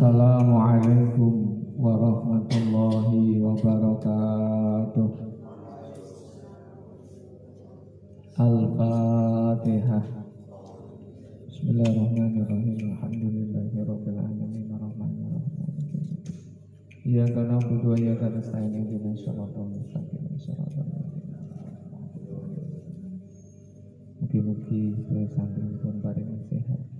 Assalamualaikum warahmatullahi wabarakatuh. Al-Fatihah. Bismillahirrahmanirrahim. Alhamdulillahirabbil alamin arrahmanir rahim. Iyyaka na'budu wa iyyaka nasta'in ihdinas siratal mustaqim siratal ladzina. Mugi-mugi sedaya santri pun paring sehat.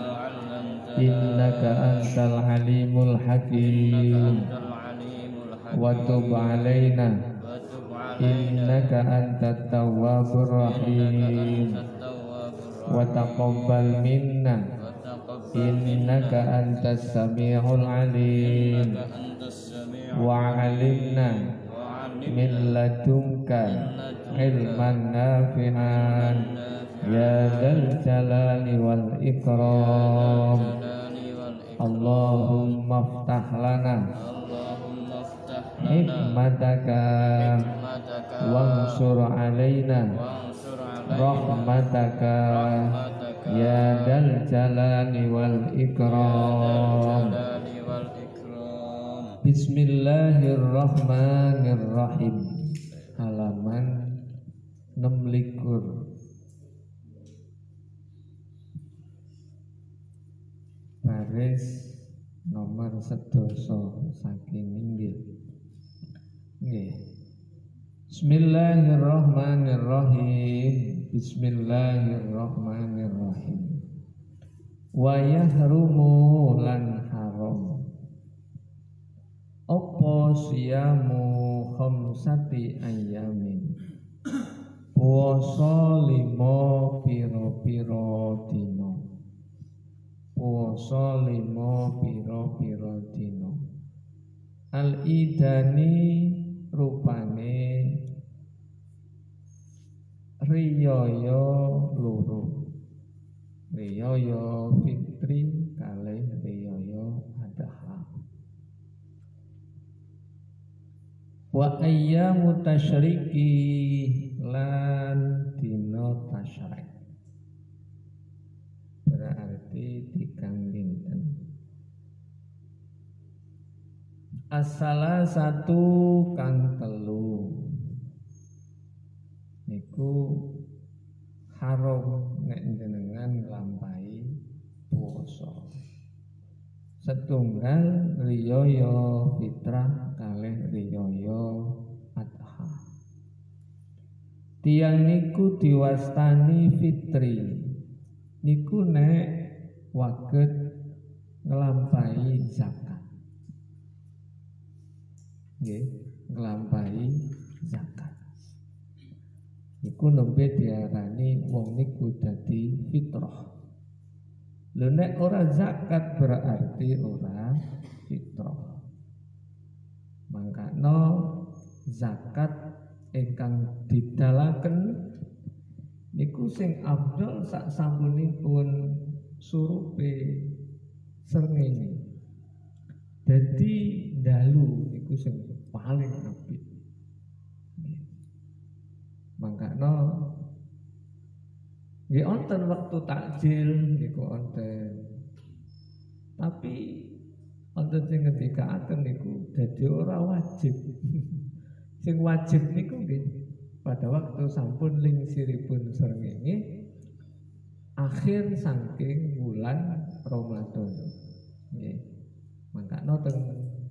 innaka antal alimul hakim. Wa tub 'alaina innaka antat tawwabur rahim. Wa taqabbal minna. Innaka antas samiul alim. Wa 'allimna min ladunka ilman nafi'an ya dzal jalali wal ikram. Allahumma ftah lana. Hikmataka. Wansur alaina. Rahmataka. Ya dzal jalali wal ikram. Bismillahirrahmanirrahim. Halaman 6 likur Baris nomor sedoso saking inggil Nggih. Bismillahirrahmanirrahim. Bismillahirrahmanirrahim. Wa yahrumu lan haram. Opo siyamu khamsati ayamin? Puasa limo piro-piro dino Puasa limo piro-piro dino Al-idani rupane Riyaya loro. Riyaya fitri kalih riyaya adha. Wa ayyamu tasyriki lan dina tasyrik berarti Asala satu kang telu. Niku haram nek jenengan nglampahi puasa. Setunggal riyaya fitrah kalih riyaya adha. Tiang niku diwastani fitri. Niku nek waget nglampahi zakat nggih nglampahi zakat iku nembe diarani wong niku dadi fitrah Lho nek ora zakat berarti ora fitrah. Mangkano zakat ingkang didalaken niku sing abdol sak sampunipun surupe srengenge. Dadi dalu iku sing paling apik. Mangkano Nggih wonten waktu takjil niku wonten. Tapi wonten sing ngendikaaken niku dadi ora wajib. sing wajib niku nggih pada waktu sampun lingsiripun srengenge akhir saking bulan Ramadan. Nggih. Mangkano teng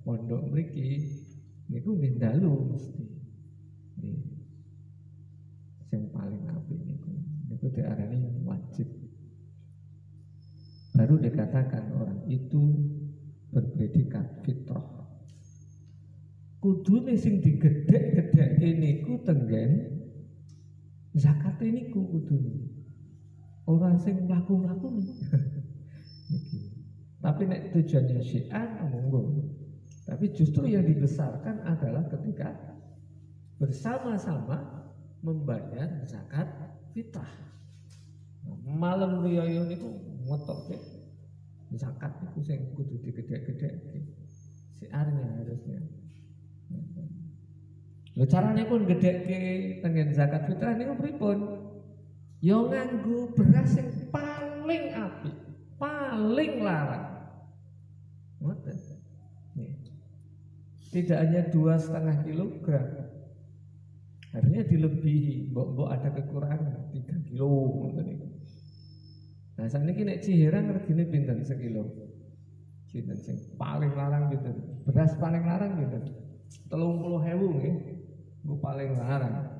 pondok mriki niku nggih dalu mesti. Nggih. Sing paling apik niku itu diarani wajib. Baru dikatakan orang itu berpredikat fitrah. kudune sing digedhek-gedhekke niku tenggen zakat niku kudune. Ora sing mlaku-mlaku Tapi nek tujuannya syiar monggo. Tapi justru yang dibesarkan adalah ketika bersama-sama membayar zakat fitrah. Malam riyo niku ngotok zakat itu sing kudu digedhe-gedhe. Siarnya harusnya. Lho carane pun gedhekke tengen zakat fitrah niku pripun? Yo ya nganggo beras yang paling apik, paling larang. Tidak hanya dua setengah kilogram, Harusnya dilebihi, mbok-mbok ada kekurangan tiga kilo Nah, saat ini nek Ciherang regine pinten sekilo? Cinten sing paling larang gitu. Beras paling larang gitu. Telung puluh hewu nggih. Gue paling larang.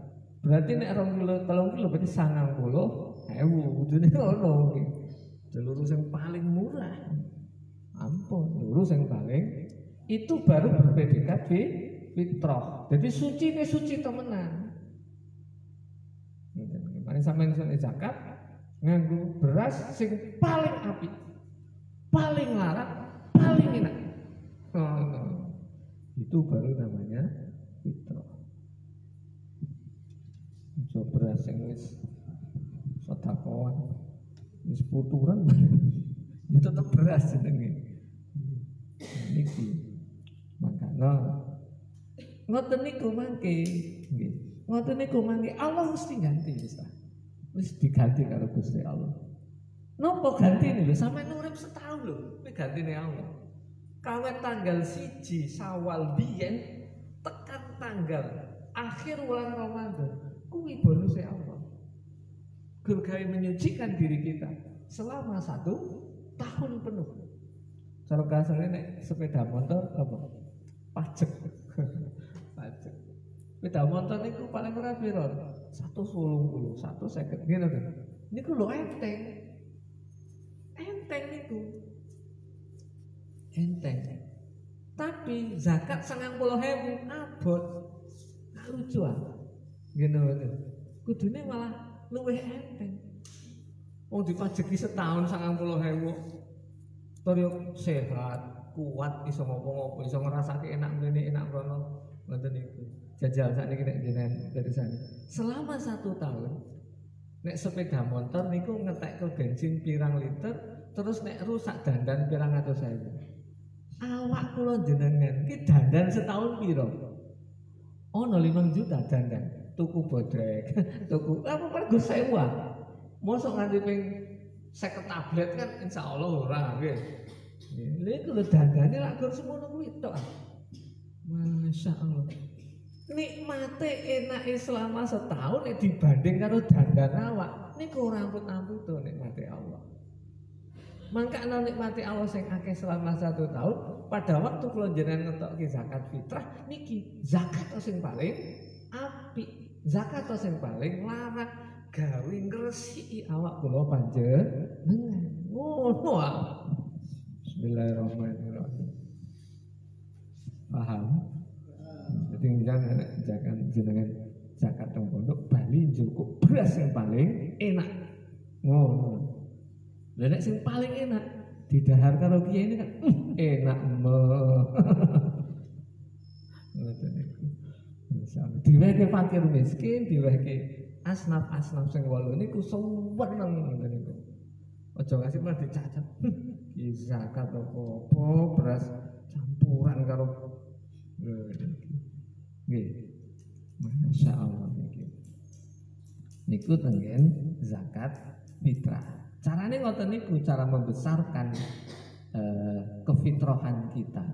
Berarti nek rong kilo, telung kilo berarti sangang puluh hewu. Kudune ono. Lurus yang paling murah. Ampun, lurus yang paling itu baru berpredikat fitrah. Jadi suci ini suci temenan. Mari sampeyan iso zakat nganggo beras sing paling api, paling larang, paling enak. Oh, itu baru namanya fitrah. Coba beras sing wis sedekah wis puturan itu tetap beras jenenge. Niki. Makanya ngoten niku mangke nggih. Ngoten niku mangke Allah mesti ganti Ustaz. Wis diganti karo Gusti Allah. Nopo ganti ini lho, sampai nurip setahun lho, ganti ini Allah. Kawet tanggal siji sawal biyen tekan tanggal akhir bulan Ramadan, kuwi bonus Allah. Gergai menyucikan diri kita selama satu tahun penuh. Cara kasarnya nek sepeda motor apa? Pajak. Pajak. Sepeda motor niku paling ora satu sulung puluh satu seket. Gitu kan ini kulo enteng. Enteng itu enteng. Tapi zakat sangat puluh hebu abot. Nggak lucu ah. Gitu kudunya malah luweh enteng. Oh dipajeki setahun sangat puluh hebu Torio sehat kuat iso ngopo-ngopo iso ngerasake enak ini enak rono ngoten niku jajal saat ini jenengan dari sana. Selama satu tahun, nek sepeda motor niku ngetek ke bensin pirang liter, terus nek rusak dandan pirang atau saya. Awak kulo jenengan ki dandan setahun piro? Oh, no limang juta dandan. Tuku bodrek, tuku apa pergo sewa. Mosok nganti ping seket tablet kan insya Allah ora nggih. Lha iku lho dandane lak gur semono kuwi tok. Masya Allah nikmate enake selama setahun nek dibanding karo dandan awak. Niku ora ampun-ampun nikmate Allah. Mangka ana nikmati Allah sing akeh selama satu tahun pada waktu kula jenengan ngetokke zakat fitrah niki zakat sing paling api zakat sing paling larang gawe ngresiki awak kula panjenengan. Ngono Bismillahirrahmanirrahim paham jadi jangan jangan jenengan zakat teng pondok Bali cukup beras yang paling enak. Ngono. Lah nek sing paling enak di dahar karo kiai ini kan uh, enak me. Diweke fakir miskin, diweke asnaf-asnaf sing wolu niku seneng ngoten niku. Aja ngasih malah dicacat. Zakat apa beras campuran karo Nggih. Masya Allah. Niku tengen zakat fitrah. Caranya ngoten niku cara membesarkan eh, kefitrohan kita.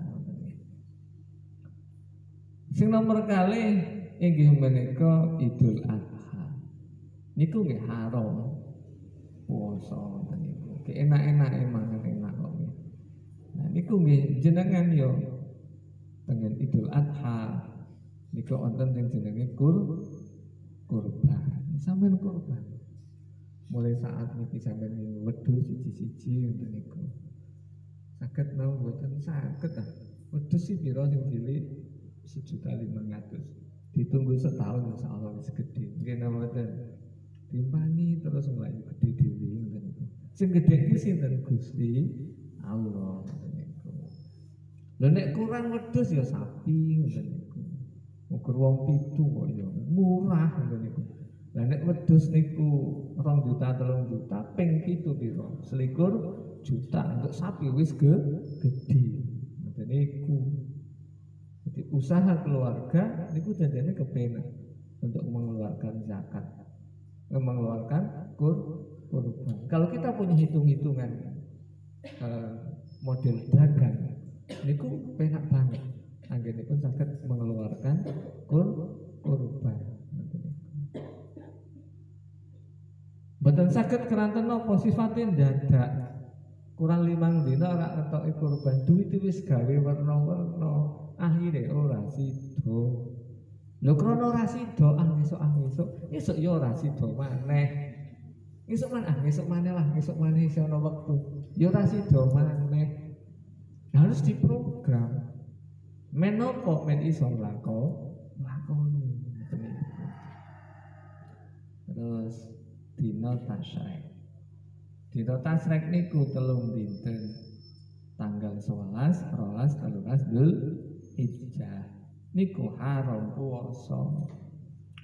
Sing nomor kali inggih menika Idul Adha. Niku nggih haram. Puasa niku. Enak-enak. Nah niku nggih jenengan yo tengen Idul Adha Niku wonten yang jenenge kur kurban. Sampeyan kurban. Mulai saat niki sampeyan wedhus siji-siji ngoten niku. Saged nang mboten saged ah. Wedhus sih pira sing cilik? sejuta lima ratus ditunggu setahun insya Allah segede mungkin apa timpani terus mulai gede dewi sing gede iki sinten Gusti Allah Lha nek kurang wedhus ya sapi ngoten niku. Ukur wong pitu kok ya murah ngoten niku. Lah nek wedhus niku 2 juta 3 juta ping pitu pira? Selikur juta untuk sapi wis ge gede. Ngoten niku. Jadi usaha keluarga niku jadinya kepenak untuk mengeluarkan zakat, mengeluarkan kur kurban. Kalau kita punya hitung-hitungan uh, model dagang niku penak banget. Pun sakit mengeluarkan kur kurban. Betul sakit keranten nopo sifatin dadak kurang limang dina ora ketoki kurban. Duit wis gawe warna-warna akhirnya ora sido lho krana ora sido ah esuk ah esuk esuk ya ora sido esuk maneh ah lah. Esuk maneh iso ana wektu. Ya ora sido maneh harus diprogram. Menopo men iso lako lakoni terus dino tasrek. Dino tasrek niku telung dinten tanggal 11 rolas telulas dul hijjah. Niku haram puasa.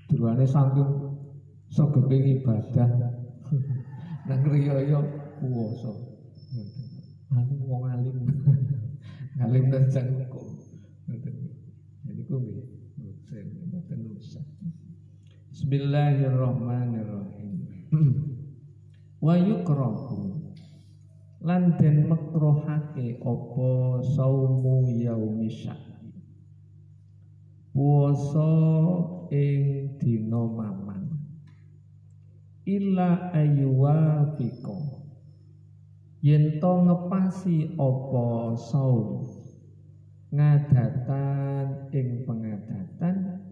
Durane saking sogeping ibadah. Nang riyo puasa anu wong alim. Alim dan hukum jadi ku nggih? Mboten usah Bismillahirrahmanirrahim. Wa yukrahu. Lan den makruhake apa saumu yaumi syakki puasa ing dina mamang illa ayyuwafiqa yen to ngepasi apa saum? Ngadatan ing pengadatan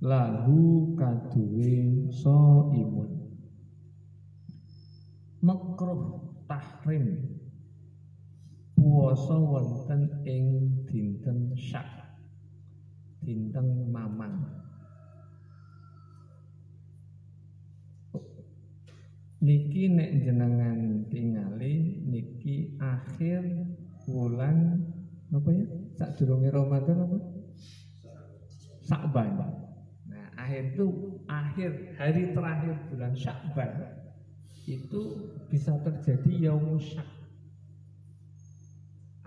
lahu kaduwe so imun makruh tahrim. Puasa wonten ing dinten syak dinten mamang niki nek jenengan tingali niki akhir bulan apa ya? Sak durunge Ramadan apa? Sakban nah akhir itu akhir hari terakhir bulan Syakban. Itu bisa terjadi yaumus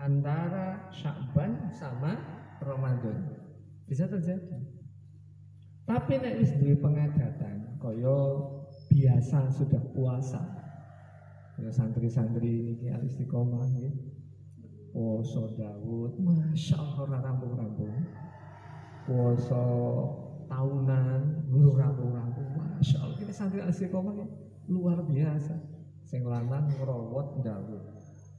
antara Syakban sama Ramadan. Bisa terjadi. Tapi nek wis duwe pengadatan kaya biasa sudah puasa. Ya santri-santri ini al istiqomah ya poso Daud masya Allah rampung-rampung. Poso tahunan guru rampung-rampung. Masya Allah kita santri al istiqomah ya luar biasa. Sing lanang Daud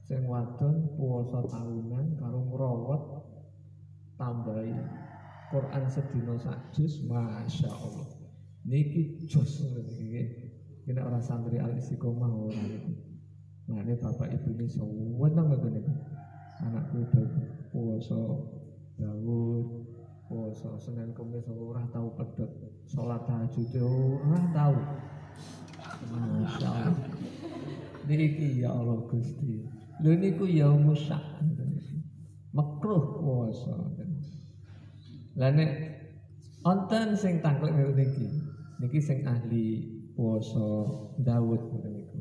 sing wadon puasa tahunan karo ngerawat tambahi Quran sedina sak juz. Masya Allah niki jos niki. Kena orang santri al istiqomah orang itu. Nah ini bapak ibu ini sewenang nggak nih anakku itu puasa Dawud puasa Senin Kamis orang tahu pedot. Sholat tahajud orang tahu Masya Allah. Niki ya Allah Gusti. Lho niku ya musak Makruh puasa. Lah nek Onten sing tangklik niki niki sing ahli poso Daud ngoten niku.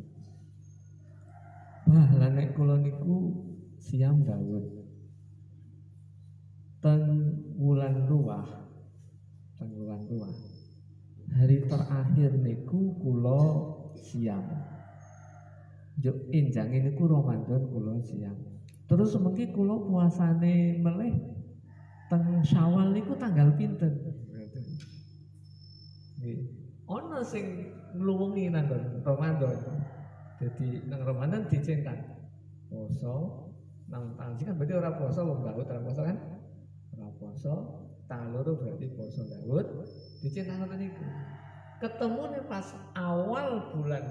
Bah, lan nek kula niku siam Daud. Teng wulan ruah. Teng wulan ruah. Hari terakhir niku kula siam. Juk injang niku Ramadan kula siam. Terus mungkin kula puasane meleh teng Syawal niku tanggal pinten? Ono sing ngluwengi nang Ramadan. Jadi nang Ramadan dicentak. Poso nang tansi kan berarti orang poso wong Daud ora poso kan? Ora poso, tanggal loro berarti poso Daud. Dicentak ngoten niku. Ketemu nih pas awal bulan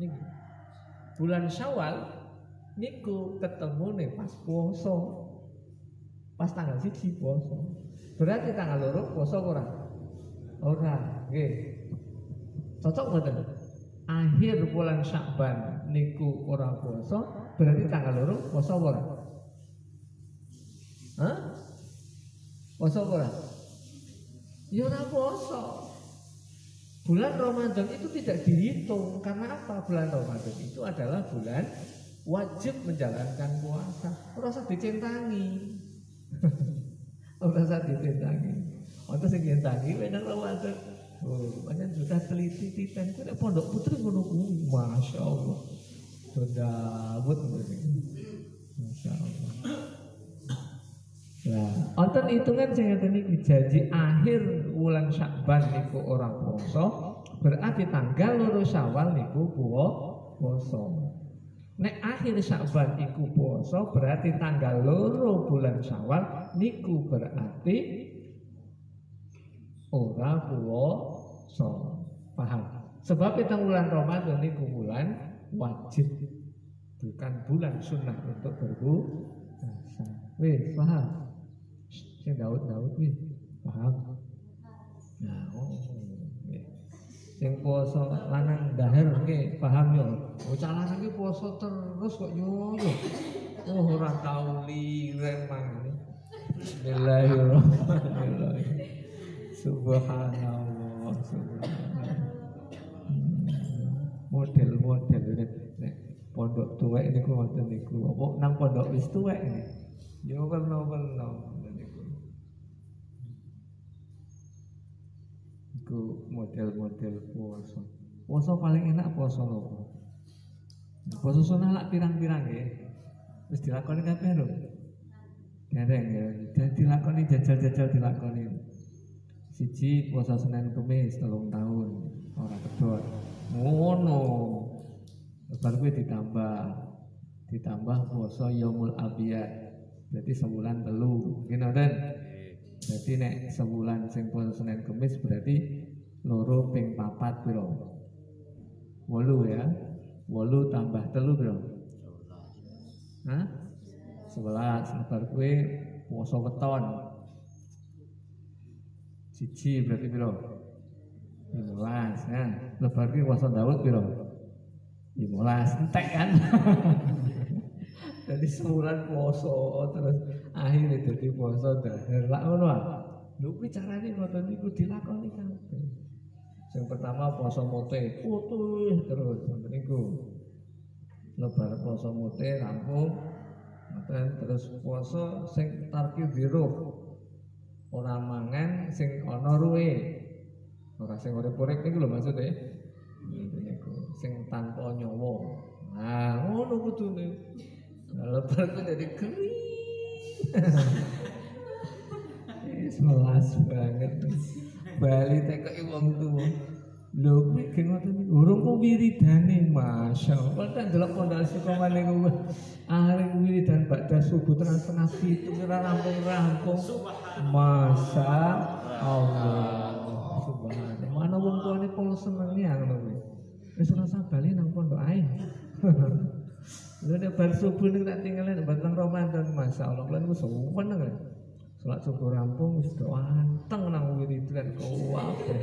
niku. Bulan Syawal niku ketemu nih pas poso. pas tanggal siji poso. Berarti tanggal loro poso ora? Ora, nggih. Cocok mboten? Akhir bulan Syakban niku ora poso, berarti tanggal loro poso ora? Hah? Poso ora? Ya ora poso. Bulan Ramadan itu tidak dihitung karena apa? Bulan Ramadan itu adalah bulan wajib menjalankan puasa. Rasa dicentangi. Rasa dicentangi. Untuk sing nyentangi wenang Ramadan. Oh, banyak juga teliti titan kok pondok putri ngono kuwi. Masya Allah. Dawud Masya Allah. Ya, wonten hitungan sing ngeten iki janji akhir bulan Syakban niku ora poso, berarti tanggal loro Syawal niku poso. Nek akhir Syakban iku poso, berarti tanggal loro bulan Syawal niku berarti ora poso. Paham? Sebab itu bulan Ramadan niku bulan wajib bukan bulan sunnah untuk berpuasa. Wih, paham? Sing Daud Daud wih, paham? Nah, oh. Sing poso lanang daher nggih paham yo. Bocah lanang iki poso terus kok yo yo. Oh ora tau liren mang. Bismillahirrahmanirrahim. Subhanallah, subhanallah. Model-model pondok tuwek niku wonten niku. Apa nang pondok wis tuwek nih. Yo werna-werna niku. Iku model-model puasa. Puasa paling enak puasa nopo? Puasa sunah lak pirang-pirang ya. Terus dilakoni kabeh lho. Dereng ya. Dan dilakoni jajal-jajal dilakoni. Siji puasa Senin Kamis telung tahun orang kedot. Ngono. Lebar kuwi ditambah ditambah puasa Yaumul Abiyad. Berarti sebulan telu. Ngene ngoten. Berarti nek sebulan sing puasa Senin Kamis berarti loro ping papat piro? Wolu ya. Wolu tambah telu piro? Hah? Sebelas. Lebar kue puasa weton. Siji berarti piro? 15 ya. Lebar kue puasa Daud piro? 15 entek kan? Jadi sebulan poso terus akhirnya jadi poso dahar lak ngono ah. Lho kuwi carane ngoten niku dilakoni kabeh. Yang pertama poso mote, putih terus ngoten niku. Lebar poso mote rampung. Ngoten terus poso sing tarki biru. Ora mangan sing ana ruwe. Ora sing urip-urip niku lho maksude. Ngoten niku sing tanpa nyawa. Nah, ngono kudune. Lebar itu jadi kering. Semelas banget. Bali tekok wong tuwa. Lho kuwi ge ngoten iki. Urung kok wiridane, Masya Allah. Kan delok pondasi komane kuwi. Arek wiridan badha subuh tenan setengah pitu ora rampung-rampung. Masya Allah. Subhanallah. Mana wong tuane pola senenge ngono kuwi. Wis ora bali nang pondok ae. Lha nek bar subuh ning tak tinggalin batang Ramadan Masya Allah lan ku seneng. Salat subuh rampung wis do anteng nang wiridan kuwabe.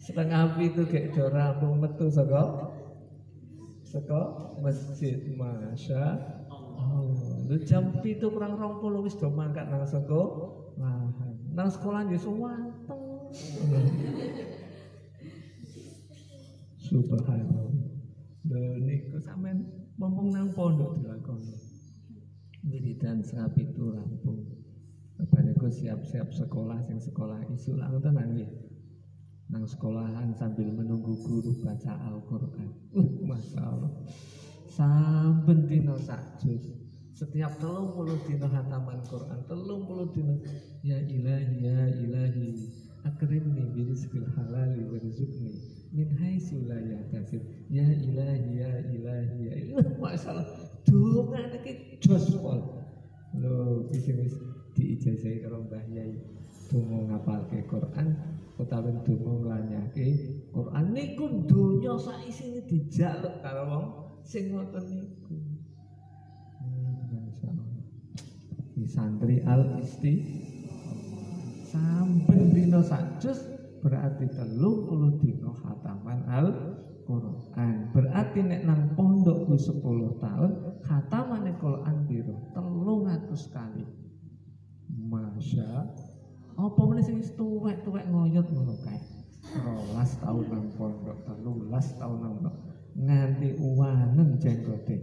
Setengah api itu kayak do rampung metu saka saka masjid Masya Allah. Lu jam itu kurang rong puluh wis do mangkat nang saka lahan. Nang sekolah ya suwanteng. Subhanallah. Lho niku sampean mumpung nang pondok dilakoni. Wiridan setengah pitu rampung. Bariku siap-siap sekolah sing sekolah isu lah ngoten nggih. Nang sekolahan sambil menunggu guru baca Al-Qur'an. Uh, Masya Allah. Saben dina sak juz. Setiap telung puluh dina hataman Quran, telung puluh dina. Ya ilahi, ya ilahi, akrimni birizqil halali warzuqni min haitsu la yahtasib. Ya ilahi, ya ilahi, ya ilahi. Masalah donga iki jos pol. Lho, iki wis diijazahi karo Mbah Yai. Donga ngapalke Quran utawi donga nglanyake Quran niku donya sak isine dijaluk karo wong sing ngoten niku. Masyaallah. santri al isti saben dina sajus berarti telung puluh dino khataman al Quran berarti nek nang pondok ku 10 tahun khataman Quran biro telung atus kali Masya apa meneh sing tuwek-tuwek ngoyot ngono kae? Rolas tahun nang pondok telulas tahun nang pondok. Nganti uwanen jenggote.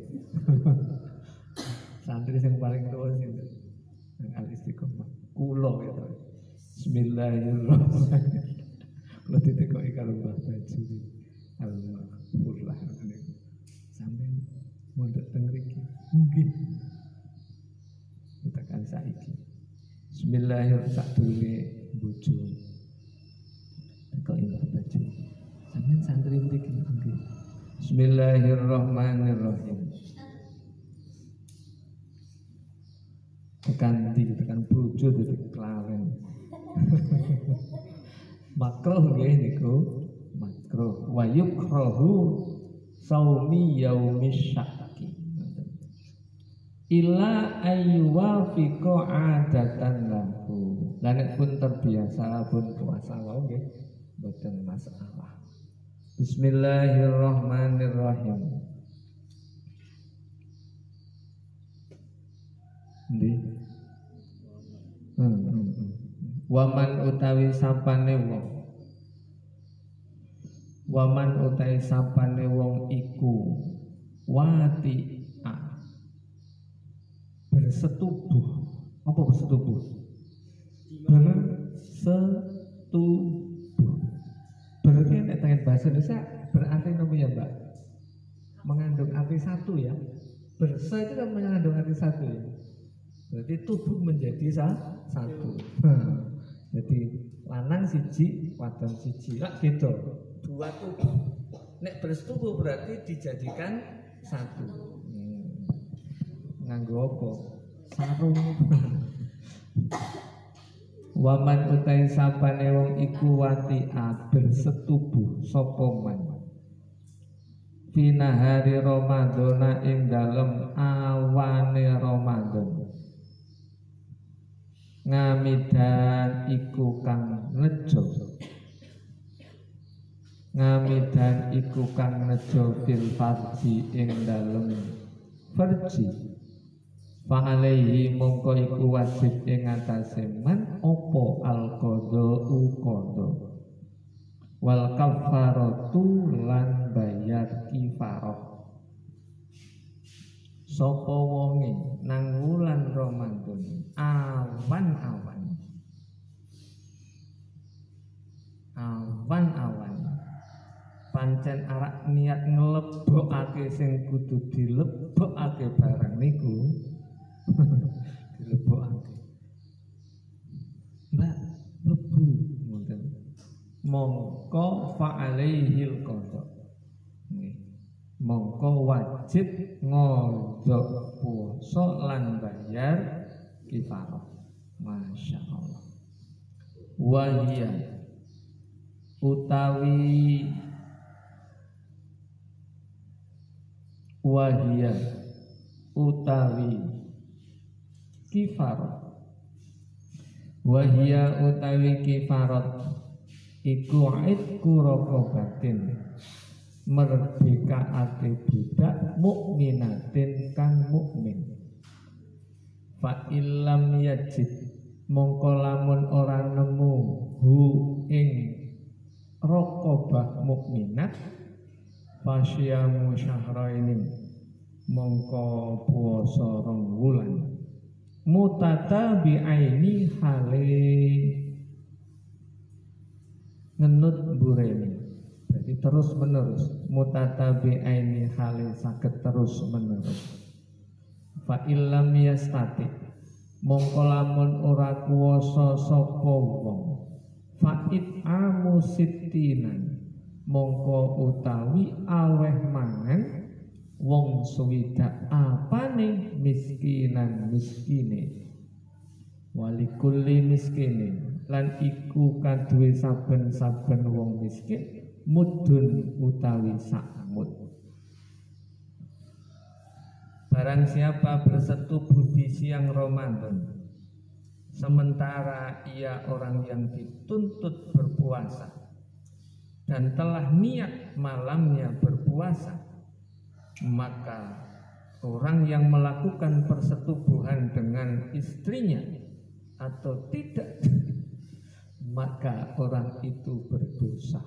Santri yang paling tua sih al istiqomah. Kulo gitu Bismillahirrahmanirrahim. Kalau ditekoki karo Mbah Baju Allah purlah sampai mondok teng mriki? Nggih. Kita kan saiki Bismillahirrahmanirrahim. Sak dulunge bojo tekoki Mbah Baju? Sampeyan santri mriki nggih Bismillahirrahmanirrahim. Tekan di tekan bojo dadi klawen makruh nggih niku. Makruh. Wa yukrahu saumi yaumi syakki illa ayyuwafiqa adatan lahu. Lan pun terbiasa pun puasa wae nggih. Boten masalah. Bismillahirrahmanirrahim. Ndi? Hmm, hmm, hmm. Waman utawi sapane wong. Waman utawi sapane wong iku wati bersetubuh apa bersetubuh bersetubuh berarti nek tangan bahasa Indonesia berarti ya mbak mengandung arti satu ya berse itu kan mengandung arti satu ya Berarti tubuh menjadi satu. Jadi lanang siji, wadon siji. Lah gitu. Dua tubuh. Nek bersetubuh berarti dijadikan satu. Hmm. Nganggo apa? Sarung. Waman utai sapane wong iku wati bersetubuh sapa man. Fina hari Ramadana ing dalem awane Ramadan ngamidan iku kang nejo ngamidan iku kang nejo fil farji ing dalem farji Fa'alaihi mongko iku wajib ing atase man apa al qadha qadha wal kafaratu lan bayar kifarah. Sopo wonge nang wulan Ramadan? Awan-awan. Awan-awan. Pancen arak niat nglebokake sing kudu dilebokake barang niku dilebokake Mbak lebu ngoten. Mongko fa'alaihil qada mongko wajib ngodok puasa lan bayar kifarah. Masya Allah wahia utawi wahia utawi kifarah wahia utawi kifarat iku idku rokobatin merdekaake budak mukminatin kang mukmin. Fa illam yajid mongko lamun ora nemu hu ing rokobah mukminat fasyamu syahraini mongko puasa rong wulan mutatabi'aini hale. Ngenut bureni jadi terus menerus. Mutatabi aini hale sakit terus menerus. Fa illam yastati. Mongko lamun ora kuwasa sapa wong. Fa amu sittinan. Mongko utawi aweh mangan wong suwidak apane miskinan miskine? Walikulli miskinin lan iku kaduwe saben-saben wong miskin mudun utawi sak mud Barang siapa bersetubuh di siang Ramadan Sementara ia orang yang dituntut berpuasa Dan telah niat malamnya berpuasa Maka orang yang melakukan persetubuhan dengan istrinya Atau tidak Maka orang itu berdosa.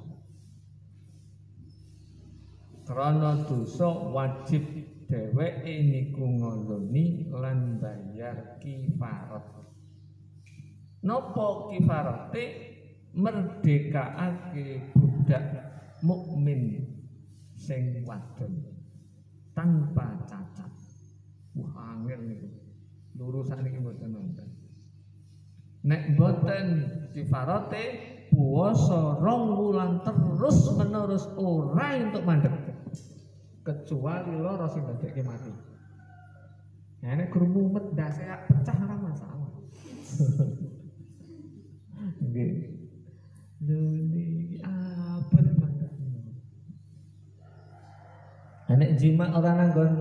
Karena dosa wajib dheweke niku ngoloni lan bayar kifarat. Napa kifarate? Merdekaake budak mukmin sing wadon tanpa cacat. Wah angel niku. Lurusan iki mboten nonton. Nek mboten kifarate puasa rong wulan terus menerus ora untuk mandek kecuali lara sing dadekke mati. Nah, guru mumet ndase pecah ora masalah. Nggih. Jima ora nanggon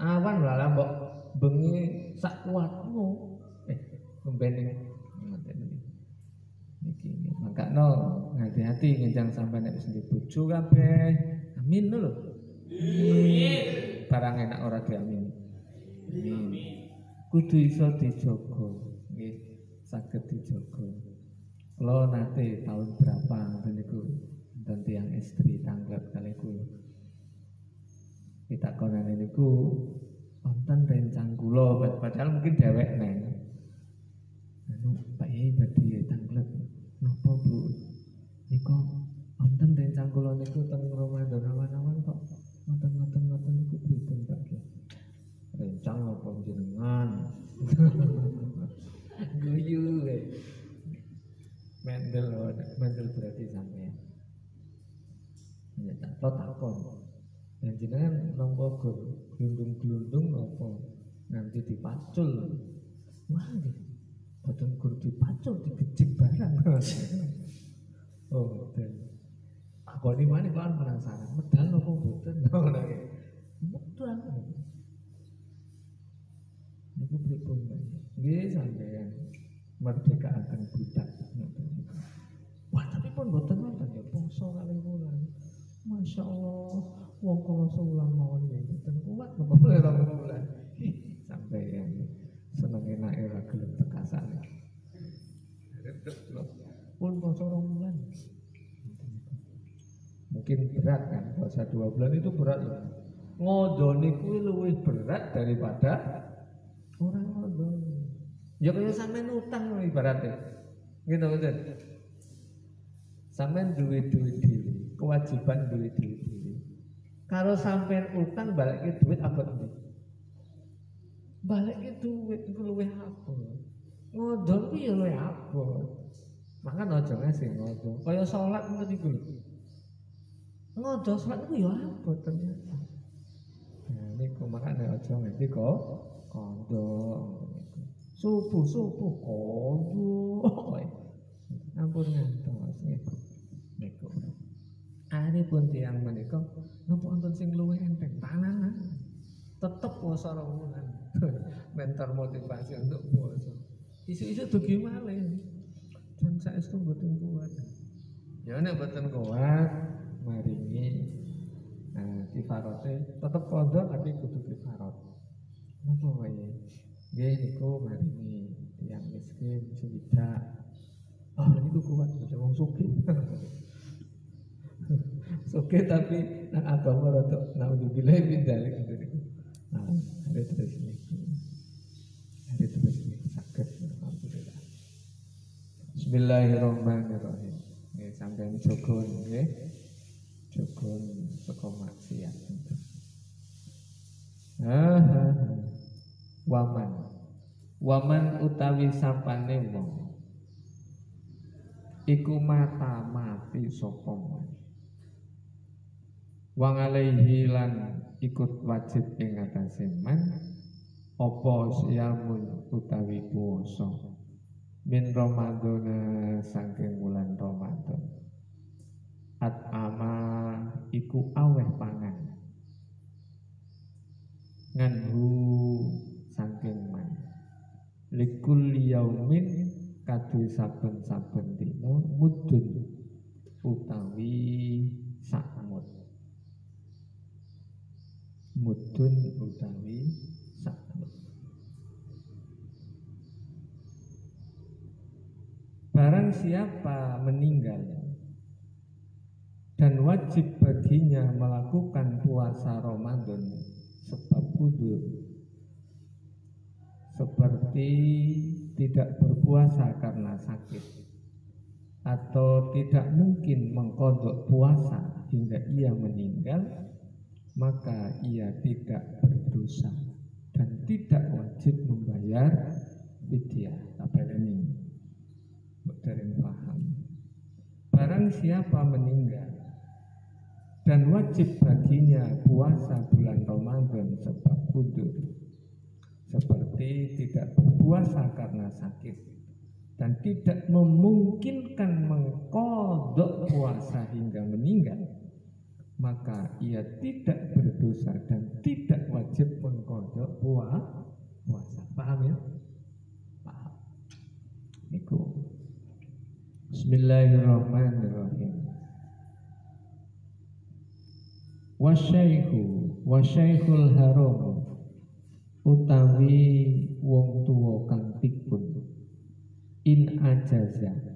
awan lah mbok bengi sak kuatmu. Eh, membene ngoten iki. Makanya hati-hati ngenjang sampai nek wis bojo kabeh. Amin lho. Barang enak ora diamin. Kudu iso dijogo, nggih, saged dijogo. Kula nate tahun berapa niku dan tiang istri tanggap kali kula. Kita konan niku wonten rencang kula padahal mungkin dewek neng. Anu Pak Yai badhe tanggap napa Bu? Niku wonten rencang kula niku teng Ramadan awan-awan kok ngoten-ngoten ngoten niku pripun Pak Rencang apa jenengan? Guyu. Mendel mendel berarti sampean. Ya tak takon. Dan jenengan nampa glundung-glundung apa nanti dipacul. Wah, boten gur dipacul digejek barang. oh, betul. Takoni mana kan penasaran, medal nopo boten ngono ya. Medal. Niku pripun Nggih sampeyan merdeka akan budak. Wah, tapi pun boten wonten ya poso kali wulan. Masya Allah, wong kala seulang mawon ya boten kuat napa boleh rong bulan. Sampeyan seneng enak ora gelem tekasan. Pun poso rong bulan. Mungkin berat kan puasa dua bulan itu berat loh ngodoni kuwi luwih berat daripada orang ngodoni. Ya kaya sampean utang loh ibaratnya. Gitu betul sampean duit duit diri kewajiban duit duit diri kalau sampean utang balik ke duit apa ini balik ke duit itu luwih apa? Ngodon itu ya luwih apa? Maka aja ngasih ngodon kaya sholat ngoten iku ngodo sholat itu ya apa ternyata. Nah niku makane aja ngerti kok. Kondo subuh subuh kondo ampun ngantos niku Ari pun tiang menika napa wonten sing luwih enteng? Tanah tetep puasa wulan. Mentor motivasi untuk puasa isu-isu dugi malih. Dan saya itu betul kuat. Ya nek betul kuat maringi nah kifarote tetep kondo tapi kudu kifarot napa wae? Nggih niku maringi yang miskin cerita oh niku kuat wong sugih sugih tapi nang agama rada naudzubillah min niku nah ada terus niku ada terus niku saged alhamdulillah Bismillahirrahmanirrahim. Nggih sampeyan jogo nggih dukun saka maksiat. Waman. Waman utawi sapane wong. Iku mata mati sapa Wang alaihi lan ikut wajib ing atase man apa siamun utawi puasa? Min Ramadana saking wulan Ramadan. At ama iku aweh pangan. Nganhu saking man. Likul yaumin kadhe saben-saben dina mudun utawi sakmut mudun utawi sakmut Barang siapa meninggal dan wajib baginya melakukan puasa Ramadan sebab kudur seperti tidak berpuasa karena sakit atau tidak mungkin mengkodok puasa hingga ia meninggal maka ia tidak berdosa dan tidak wajib membayar fidyah. Apa ini? Dari paham. Barang siapa meninggal dan wajib baginya puasa bulan Ramadan sebab kudur seperti tidak berpuasa karena sakit dan tidak memungkinkan mengkodok puasa hingga meninggal maka ia tidak berdosa dan tidak wajib mengkodok puasa. Paham ya? Paham. Niku. Bismillahirrahmanirrahim. Wasyaihu Wasyaikhul haram utawi wong tuwa kang pikun in ajaza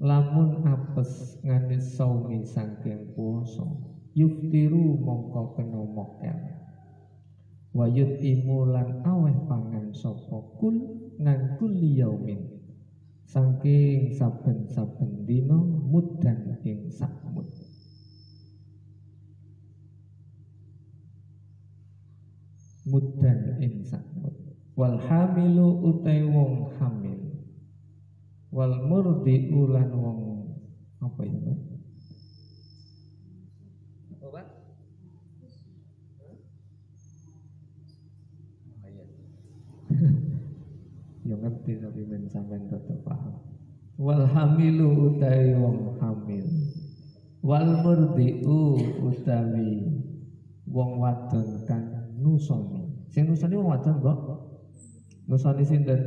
lamun apes ngane saumi saking puasa yuftiru mongko kena mokel. Wayut imulan aweh pangan sapa kul ngan kulli yaumin. Saking saben-saben dina mudan ing sakmut. Mudan ing sakmut. Wal hamilu utai wong hamil wal murdi ulan wong apa itu obat oh, iya. ya ngerti tapi men sampean tetep paham wal hamilu utai wong hamil wal murdiu utawi wong wadon kang nusoni. Sing nusoni wong wadon kok. Nusoni sinten?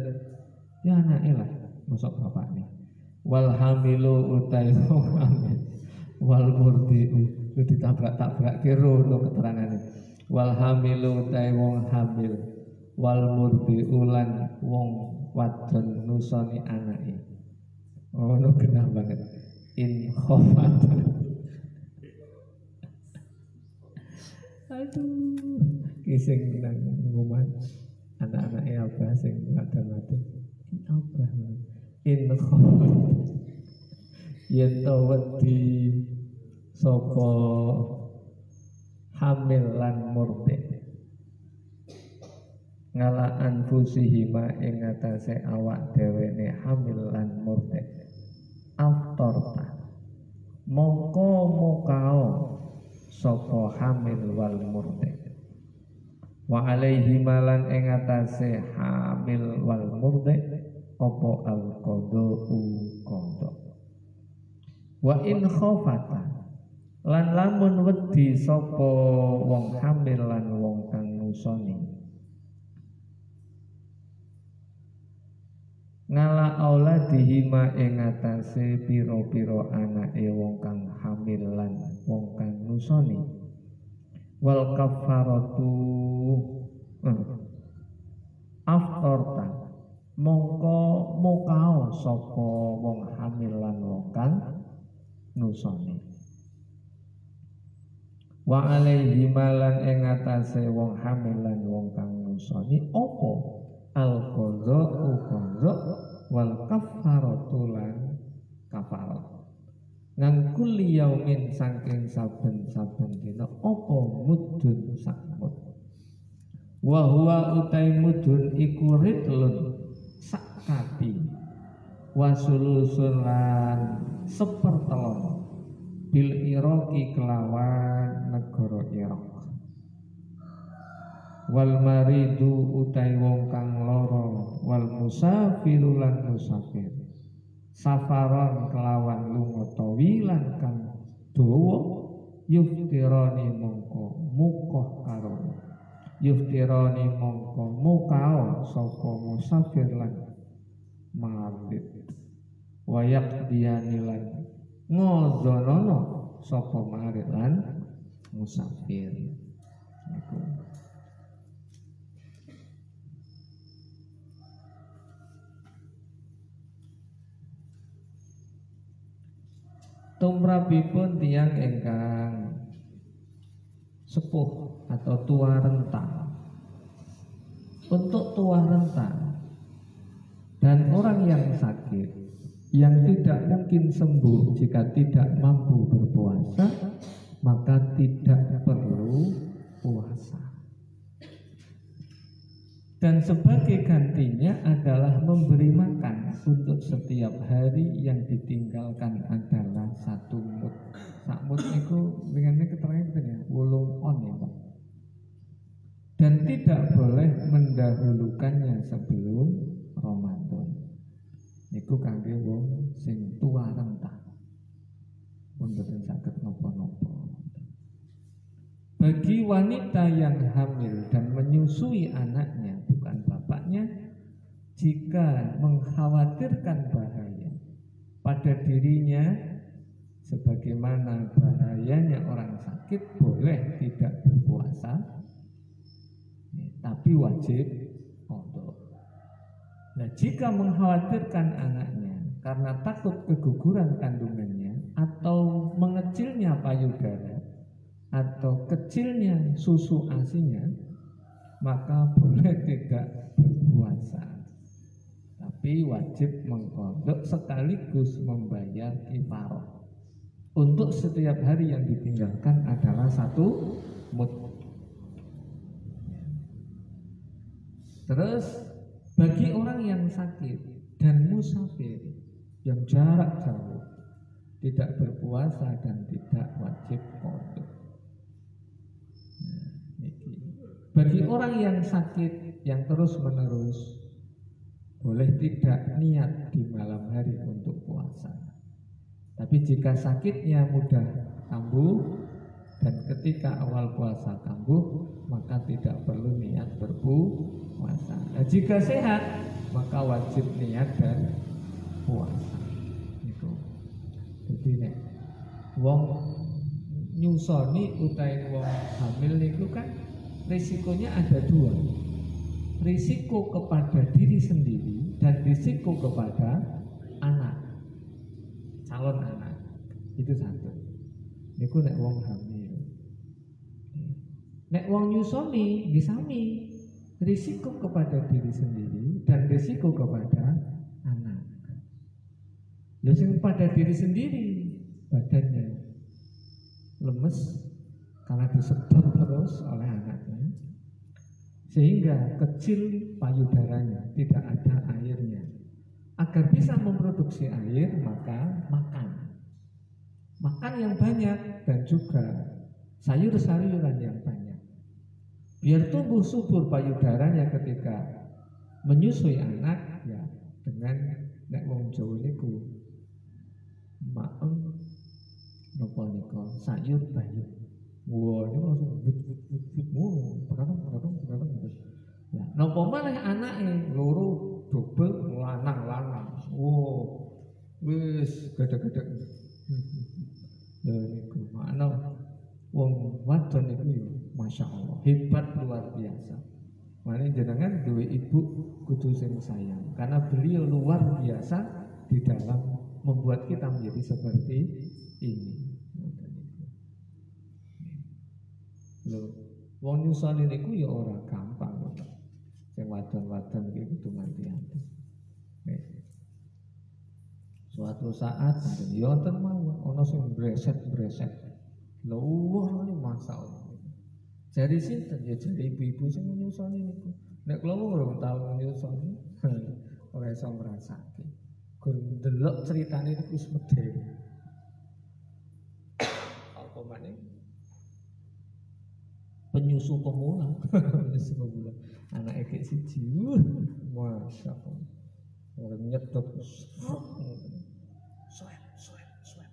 Ya anake lah, mosok bapakne. Wal hamilu utai wong hamil. Wal murdiu lu ditabrak-tabrak kiro lo keterangane. Wal hamilu utai wong hamil. Wal murdiu lan wong wadon nusoni anake. Oh, no genah banget. In khofatan. Aduh, kising nang ngomah anak-anak apa sing wadon-wadon. Apa? In. Yen to wedi sapa hamil lan murdi. Ngala anfusihima ing atase awak dhewene hamil lan murdi. Aftorta mongko mokao sapa hamil wal murdi wa alaihi malan ing atase hamil wal murdi apa al qadau? Qada wa in khafata lan lamun wedi sapa wong hamil lan wong kang nusoni ngala auladihima ing atase pira-pira anake wong kang hamil lan wong kang nusoni wal kafaratu eh, aftorta mongko mokao sapa wong hamil lan wong kang nusoni wa alaihi malan ing atase wong hamil lan wong kang nusoni apa? Al qadha qadha wal kafaratu lan kafarat. Nang kulli yaumin saking saben-saben dina apa mudun sakmut wa huwa utai mudun iku ridlun sakati wa sulusun lan sepertelon bil iraki kelawan negara Irak. Wal maridu utai wong kang loro wal musafiru lan musafir. Safaron kelawan lunga tawilan kang dawa yuftirani mongko mukoh karo. Yuftirani mongko mukao sapa musafir lan mabit wayak diyani lan ngozonono sapa marit lan musafir Niku. Tumrapipun tiang ingkang sepuh atau tua renta. Untuk tua renta dan orang yang sakit yang tidak mungkin sembuh jika tidak mampu berpuasa, maka tidak perlu puasa. Dan sebagai gantinya adalah memberi makan untuk setiap hari yang ditinggalkan adalah satu mut. Sak mut itu dengan keterangan ya, wolong on ya Pak. Dan tidak boleh mendahulukannya sebelum Ramadan. Niku kangge wong sing tua rentah. Pun boten saged napa-napa. Bagi wanita yang hamil dan menyusui anaknya bukan bapaknya jika mengkhawatirkan bahaya pada dirinya sebagaimana bahayanya orang sakit boleh tidak berpuasa tapi wajib. Nah, jika mengkhawatirkan anaknya karena takut keguguran kandungannya atau mengecilnya payudara atau kecilnya susu asinya maka boleh tidak berpuasa. Tapi wajib mengkodok sekaligus membayar kifaroh untuk setiap hari yang ditinggalkan adalah satu mut. Terus bagi orang yang sakit dan musafir yang jarak jauh tidak berpuasa dan tidak wajib kodok Bagi orang yang sakit yang terus-menerus boleh tidak niat di malam hari untuk puasa. Tapi jika sakitnya mudah kambuh dan ketika awal puasa kambuh maka tidak perlu niat berpuasa. Nah, jika sehat maka wajib niat dan puasa. Itu. Jadi nek wong nyusoni utai wong hamil niku kan risikonya ada dua risiko kepada diri sendiri dan risiko kepada anak calon anak itu satu niku nek wong hamil nek wong nyusoni disami risiko kepada diri sendiri dan risiko kepada anak. Lalu sing pada diri sendiri badannya lemes karena disedot terus oleh anaknya. Sehingga kecil payudaranya tidak ada airnya. Agar bisa memproduksi air maka makan. Makan yang banyak dan juga sayur-sayuran yang banyak biar tumbuh subur payudaranya ketika menyusui anak ya dengan nek wong Jawa niku maem napa nika sayur bayu wah ini langsung but but but but wow beradang beradang beradang Nah, nopo malah anake loro double lanang-lanang. Wow. Wis gede-gede. Lha niku wong wadon niku ya Masya Allah hebat luar biasa. Mane jenengan duwe ibu kudu sing sayang karena beliau luar biasa di dalam membuat kita menjadi seperti ini. Loh, wong nyusoni niku ya ora gampang kok. Sing wadon-wadon iki kudu mati-mati. Suatu saat ya wonten mawon ana sing breset-breset. Lho ini masalah. Jadi sinten? Ya jadi ibu-ibu sing nyusoni niku. Nek kula ora tau nyusoni, ora iso ngrasake. Gur ndelok critane niku wis medhe. Apa maneh? Penyusu pemula, penyusu pemula. Anak ekek siji. Masya Allah orang nyedot swet swet swet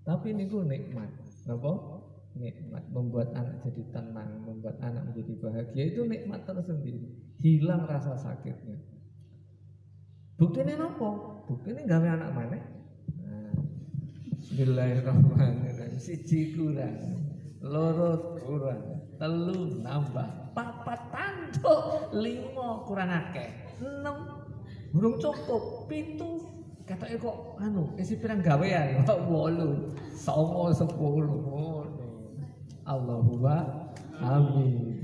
tapi niku nikmat. Napa nikmat membuat anak jadi tenang, membuat anak menjadi bahagia itu nikmat tersendiri. Hilang rasa sakitnya. Buktinya apa? Buktinya gawe anak mana? Nah, Bismillahirrahmanirrahim. Siji kurang, loro kurang, telu nambah, papat tantuk, lima kurang akeh, enam burung cukup, pitu katanya kok anu isi pirang gawean kok wolu songo sepuluh Allahumma amin.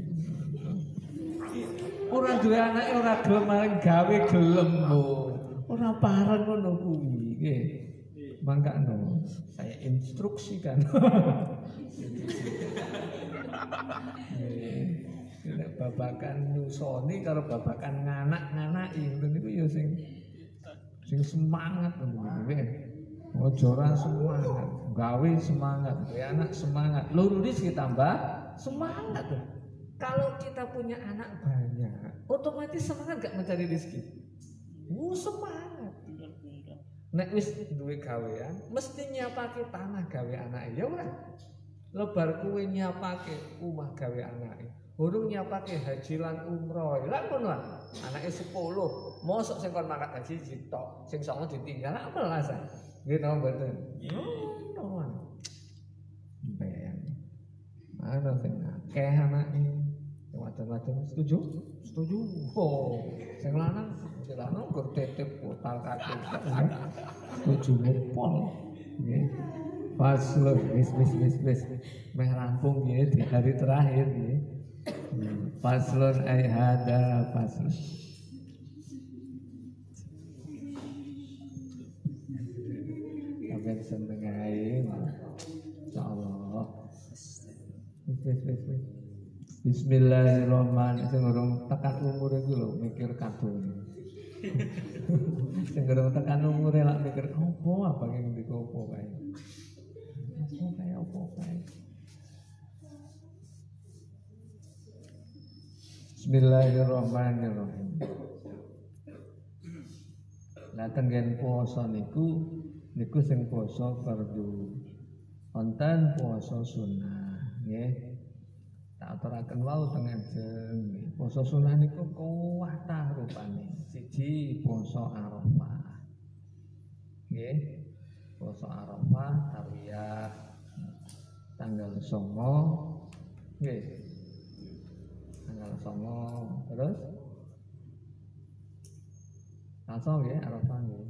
Ora duwe anake ora gelem maring gawe gelem ora pareng ngono kuwi. Nggih. Mangkano saya instruksikan. Nek babakan nyusoni karo babakan nganak-nganaki ngoten niku ya sing sing semangat ngono Ojo semangat, gawe semangat, gawe anak semangat. Loro rezeki tambah semangat. Kalau kita punya anak banyak, otomatis semangat gak mencari rezeki. Uh, semangat. Nek wis duwe gawean, mesti nyapake tanah gawe anak ya ora. Lebar kuwe nyapake omah gawe anake. Urung nyapake haji lan umroh. Lah ngono Anake 10. Mosok sing kon mangkat haji sitok, sing songo ditinggal apa alasan? Nggih tau mboten? Ngono. Ben. Mana sing akeh anake. Wadon-wadon setuju? Setuju. Oh, sing lanang sing lanang gur tetep kotal kaki. Setuju pol. Nggih. Faslun, wis wis wis wis meh rampung ya di hari terakhir ya. Faslun ay hada faslun. Sampai seneng ae. Insyaallah. Wis. Bismillahirrahmanirrahim. Sing urung tekan umur iku lho mikir kadone. Sing urung tekan umur lak mikir opo apa yang ngendi opo kae. Opo kae. Bismillahirrahmanirrahim. Lah tenggen puasa niku niku sing puasa fardu. Wonten puasa sunnah, nggih. Tak aturaken wau teng ajeng. Puasa sunnah niku kuwatah rupane. Siji puasa Arafah. Nggih. Puasa Arafah tarwiyah tanggal 9 nggih tanggal songo terus langsung ya Arafah ya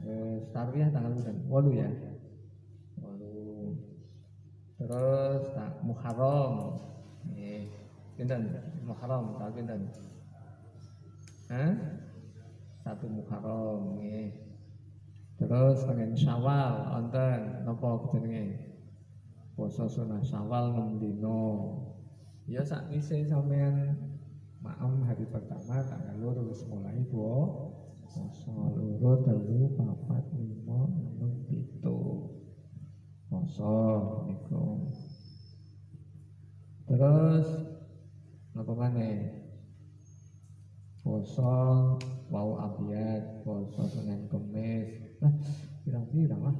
terus tarwiyah tanggal bulan walu ya. Walu terus tak Muharram. Nih pinten Muharram tak pinten Hah? satu Muharram nih. Terus pengen Syawal wonten? Napa jenenge? Puasa sunah Syawal 6 dino Ya sak wise sampean maem hari pertama tanggal wis mulai po poso loro telu papat lima enam pitu. Poso niku. Terus apa maneh? Poso wau abiyat poso Senin Kemis. Lah pirang-pirang lah.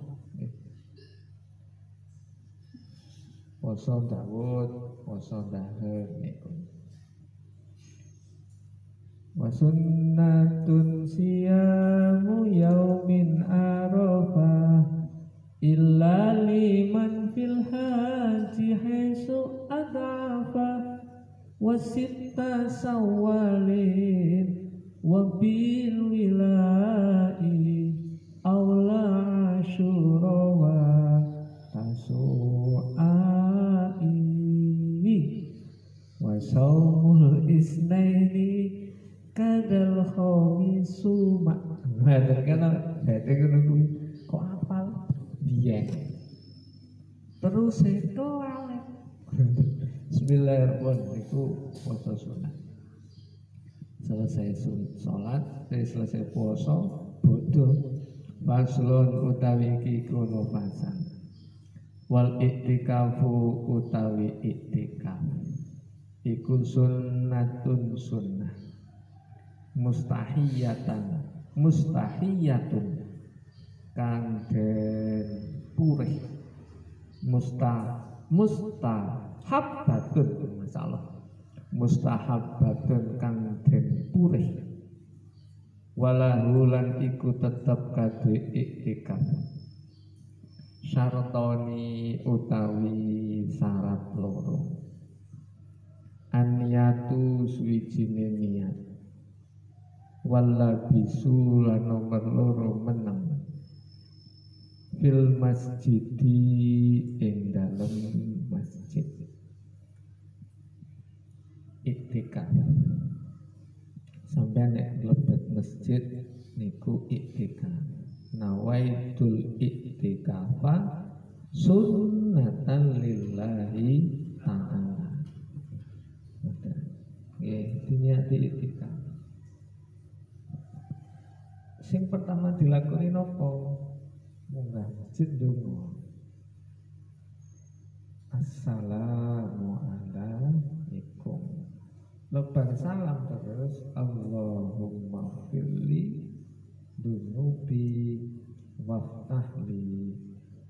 Poso Dawud, poso Dahar niku. Wa sunnatun siyamu yaumin arafah illa liman fil haji haisu adafa wa sitta dari selesai puasa bodoh. Faslun utawi iki kono pasang. Wal iktikafu utawi iktikaf iku sunnatun sunnah. Mustahiyatan mustahiyatun. Kang den purih. Musta mustahabbatun masalah. Mustahabbatun kang den purih walahulan iku tetep kadhe iktikaf syaratoni utawi syarat loro. Aniyatu suwijine niat. Wala bisu lan nomor loro menang fil masjidi ing dalem masjid. Iktikaf sampai nek lebet masjid niku iktikaf nawaitul iktikafa sunnatan lillahi ta'ala. Nggih, diniati iktikaf sing pertama dilakoni nopo? Munggah masjid donga Assalamualaikum Lebar salam terus. Allahumma firli dunubi waftahli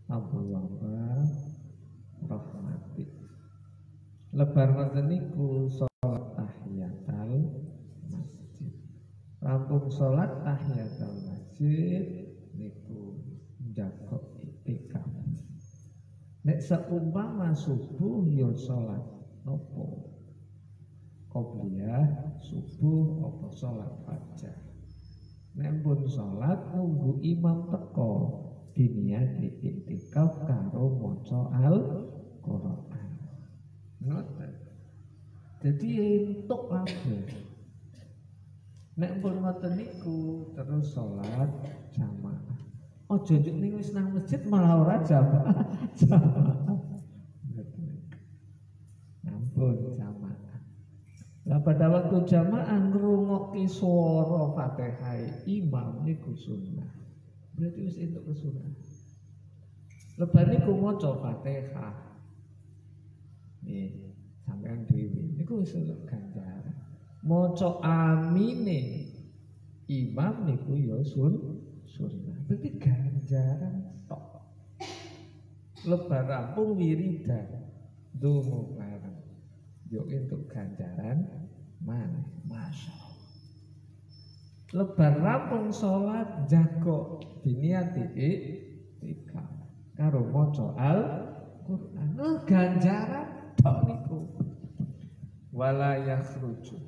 abwaba rahmati. Lebar niku salat tahiyatal masjid. Rampung salat tahiyatal masjid niku njagok iktikaf Nek seumpama subuh ya salat nopo Qobliyah subuh apa salat fajar Nek pun salat nunggu imam teko diniati iktikaf karo maca al Quran Ngoten Jadi entuk kabeh Nek pun ngoten niku terus salat jamaah Ojo juk ning wis nang masjid malah ora jamaah. Jamaah. Ampun. Lah pada waktu jamaah ngrungokke swara Fatihah imam niku sunnah. Berarti wis entuk kesunah. Lebar niku maca Fatihah. Nih, sampean dhewe niku wis entuk ganjaran. Maca amine imam niku ya sun sunnah. Berarti ganjaran tok. Lebar rampung wiridan. Dungu bareng. Yo untuk ganjaran mana? Masya Allah. Lebar rampung sholat jago diniati tiga. Karo moco al Quran. Ganjaran tok niku. Wala yakhruju.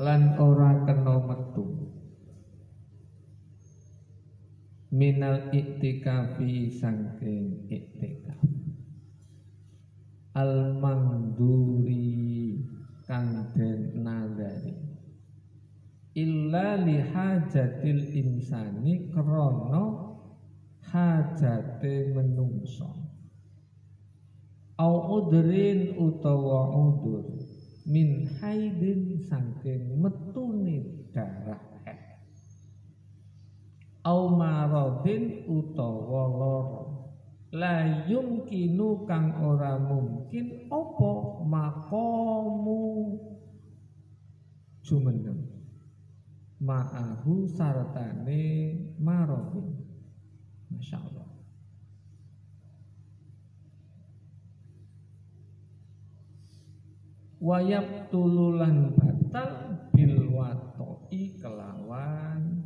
Lan ora kena metu minal iktikafi sangking iktikaf al manduri kang den nadari illa li hajatil insani krana hajate menungso. Au udrin utawa udur min haidin sangking metune darah. Au maradin utawa lara la yumkinu kang ora mungkin apa? Maqamu. Jumeneng. Ma'ahu sartane maradin masyaallah wayab tululan batal bil watoi kelawan.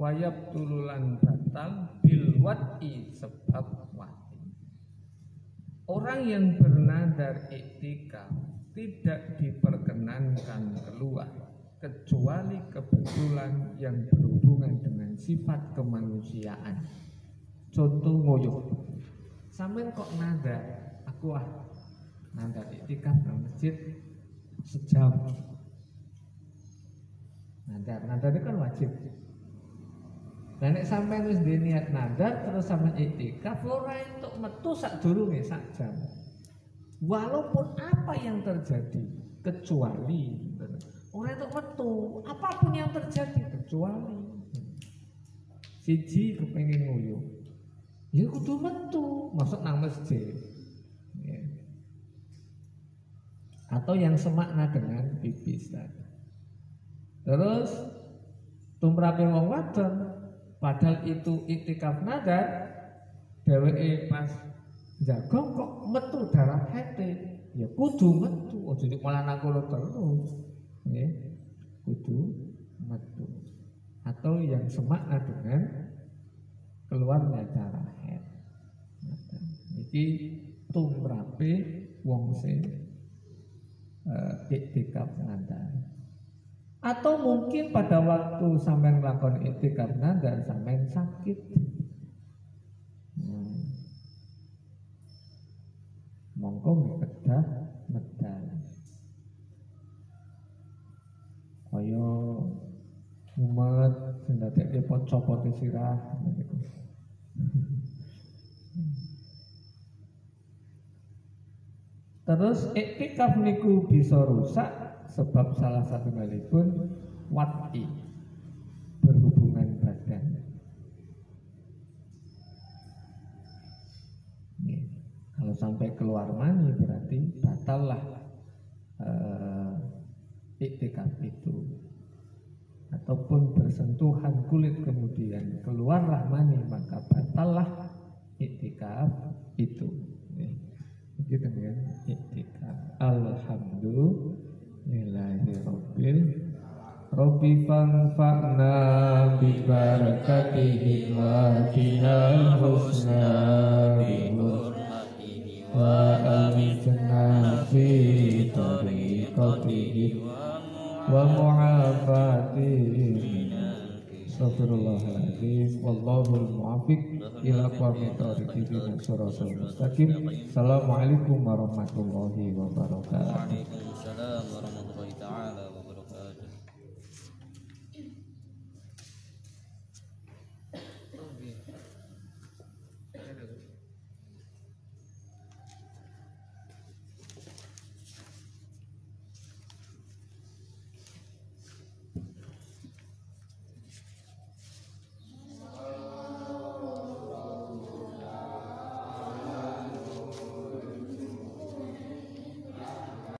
Wayab tululan batal bil wati sebab. Orang yang bernadar iktikaf tidak diperkenankan keluar kecuali kebetulan yang berhubungan dengan sifat kemanusiaan. Contoh ngoyo. Sampeyan kok nadar, aku ah nadar iktikaf di masjid sejam. Nadar, nadar itu kan wajib. Nah nek sampean wis niat nadar terus sampean iktikaf ora entuk metu sak durunge sak jam. Walaupun apa yang terjadi kecuali ora entuk metu, apa pun yang terjadi kecuali siji kepengin nguyu. Ya kudu metu, masuk nang masjid. Ya. Atau yang semakna dengan pipis tadi. Terus tumrape wong wadon Padahal itu iktikaf nadar Dheweke pas Jaga kok metu darah hete, ya kudu metu, ojo nek malah nakul terus. Nggih. Kudu metu. Atau yang semakna dengan keluarnya darah head. Iki tumrape wong sing uh, iktikaf ngandani. Atau mungkin pada waktu sampai melakukan iktikaf dan sampai sakit. Hmm. Mongko kedah medal. Kaya umat sing dadekake copot sirah Terus iktikaf niku bisa rusak sebab salah satu pun wati berhubungan badan. Nih, kalau sampai keluar mani berarti batallah uh, iktikaf itu ataupun bersentuhan kulit kemudian keluarlah mani maka batallah iktikaf itu. Gitu kan iktikaf. Alhamdulillah Lillahi Rabbil Rabbi fanfa'na bi barakatihi wa kinal husna bi wa amitna fi tariqatihi wa mu'afatihi Astagfirullahaladzim. Wallahul muafiq Ila qawmi tariqi bina suratul mustaqim. Assalamualaikum warahmatullahi wabarakatuh. Waalaikumsalam warahmatullahi